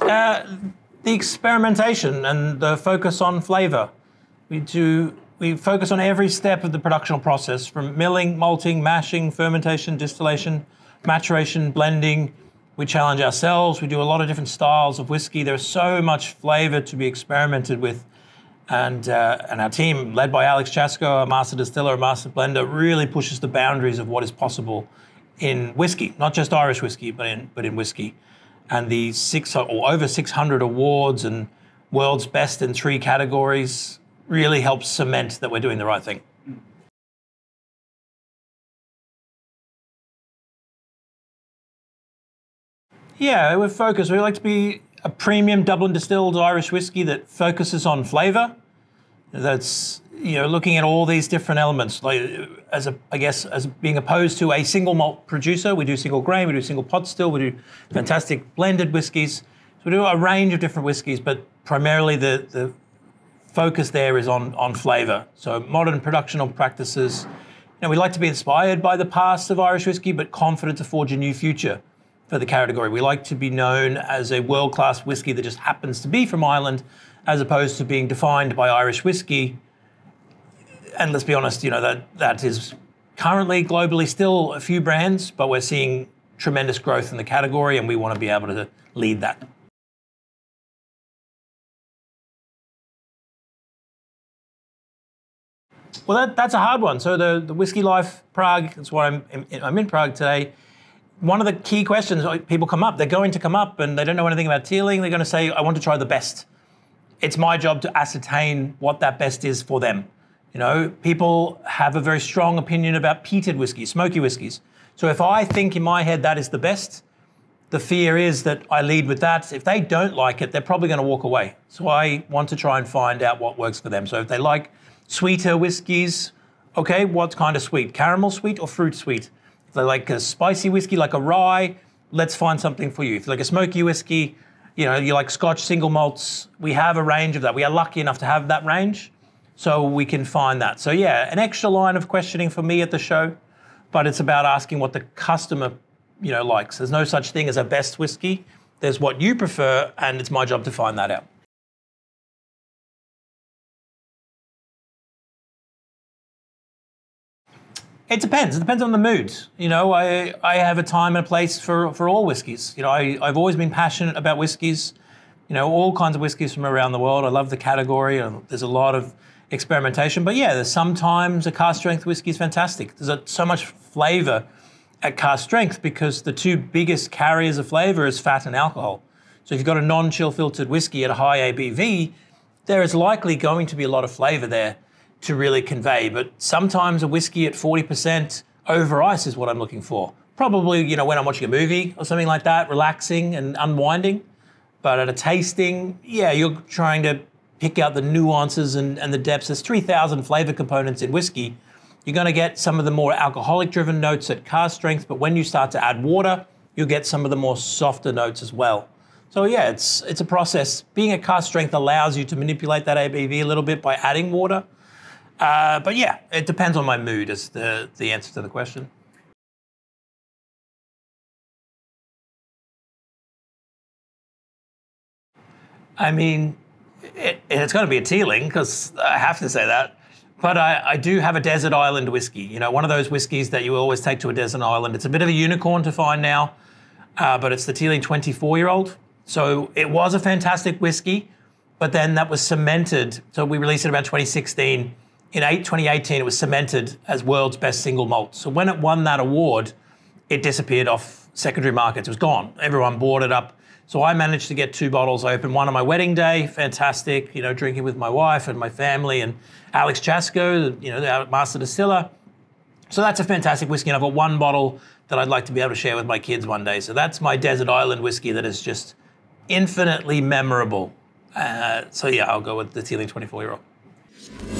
Uh, the experimentation and the focus on flavor. We do we focus on every step of the productional process from milling, malting, mashing, fermentation, distillation, maturation, blending. We challenge ourselves. We do a lot of different styles of whiskey. There's so much flavor to be experimented with. And, uh, and our team, led by Alex Chasko, a master distiller, a master blender, really pushes the boundaries of what is possible in whiskey, not just Irish whiskey, but in, but in whiskey. And the six or over 600 awards and world's best in three categories really helps cement that we're doing the right thing. Yeah, we're focused. We like to be a premium Dublin distilled Irish whiskey that focuses on flavour. That's you know looking at all these different elements. Like as a, I guess as being opposed to a single malt producer, we do single grain, we do single pot still, we do fantastic blended whiskies. So we do a range of different whiskies, but primarily the the focus there is on on flavour. So modern productional practices. You know, we like to be inspired by the past of Irish whiskey, but confident to forge a new future for the category. We like to be known as a world class whiskey that just happens to be from Ireland, as opposed to being defined by Irish whiskey. And let's be honest, you know, that, that is currently globally still a few brands, but we're seeing tremendous growth in the category and we want to be able to lead that. Well, that, that's a hard one. So the, the Whisky Live Prague, that's why I'm, I'm in Prague today, one of the key questions people come up, they're going to come up and they don't know anything about teeling. They're going to say, I want to try the best. It's my job to ascertain what that best is for them. You know, people have a very strong opinion about peated whiskies, smoky whiskies. So if I think in my head that is the best, the fear is that I lead with that. If they don't like it, they're probably going to walk away. So I want to try and find out what works for them. So if they like sweeter whiskies, okay, what kind of sweet? Caramel sweet or fruit sweet? If they like a spicy whiskey, like a rye, let's find something for you. If you like a smoky whiskey, you know, you like Scotch single malts, we have a range of that. We are lucky enough to have that range, so we can find that. So yeah, an extra line of questioning for me at the show, but it's about asking what the customer, you know, likes. There's no such thing as a best whiskey. There's what you prefer, and it's my job to find that out. It depends. It depends on the mood. You know, I, I have a time and a place for, for all whiskies. You know, I, I've always been passionate about whiskies. You know, all kinds of whiskies from around the world. I love the category. And there's a lot of experimentation. But yeah, there's sometimes a cask strength whiskey is fantastic. There's a, so much flavor at cask strength because the two biggest carriers of flavor is fat and alcohol. So if you've got a non-chill filtered whiskey at a high ABV, there is likely going to be a lot of flavor there to really convey. But sometimes a whiskey at 40% over ice is what I'm looking for. Probably, you know, when I'm watching a movie or something like that, relaxing and unwinding. But at a tasting, yeah, you're trying to pick out the nuances and, and the depths. There's 3,000 flavor components in whiskey. You're going to get some of the more alcoholic driven notes at cask strength, but when you start to add water, you'll get some of the more softer notes as well. So yeah, it's it's a process. Being at cask strength allows you to manipulate that ABV a little bit by adding water, uh, but yeah, it depends on my mood, is the, the answer to the question. I mean, it, it's going to be a Teeling because I have to say that. But I, I, do have a desert island whiskey. You know, one of those whiskeys that you always take to a desert island. It's a bit of a unicorn to find now, uh, but it's the Teeling 24 year old. So it was a fantastic whiskey, but then that was cemented. So we released it about 2016 in 2018, it was cemented as world's best single malt. So when it won that award, it disappeared off secondary markets. It was gone. Everyone bought it up. So I managed to get two bottles open. One on my wedding day, fantastic. You know, drinking with my wife and my family, and Alex Chasko, you know, the master distiller. So that's a fantastic whiskey, and I've got one bottle that I'd like to be able to share with my kids one day. So that's my desert island whiskey that is just infinitely memorable. Uh, so yeah, I'll go with the Teeling 24 year old.